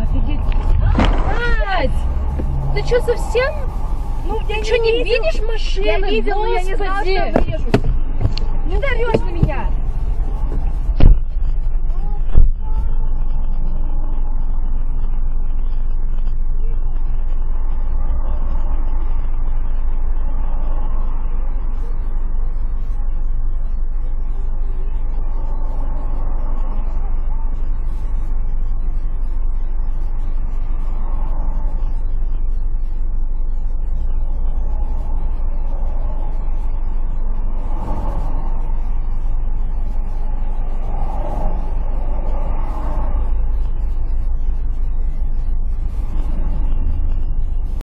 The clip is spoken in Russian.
Офигеть. Блядь! Ты что, совсем? Ну, я Ты что, не не видишь машины? Я не видел, но я не знала, что я врежусь. Не дарешь на меня.